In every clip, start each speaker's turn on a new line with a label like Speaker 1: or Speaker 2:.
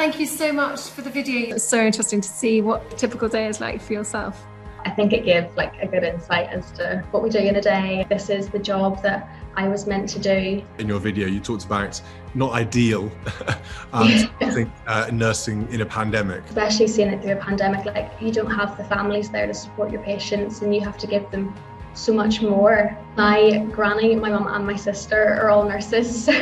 Speaker 1: thank you so much for the video. It's so interesting to see what a typical day is like for yourself.
Speaker 2: I think it gives like a good insight as to what we do in a day. This is the job that I was meant to do.
Speaker 3: In your video, you talked about not ideal um, I think, uh, nursing in a pandemic.
Speaker 2: Especially seeing it through a pandemic, like you don't have the families there to support your patients and you have to give them so much more. My granny, my mum and my sister are all nurses, so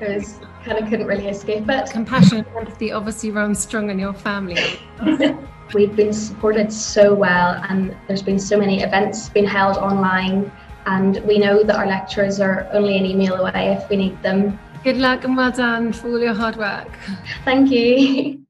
Speaker 2: I was kind of couldn't really escape it.
Speaker 1: Compassion and empathy obviously runs strong in your family.
Speaker 2: We've been supported so well and there's been so many events being held online and we know that our lecturers are only an email away if we need them.
Speaker 1: Good luck and well done for all your hard work.
Speaker 2: Thank you.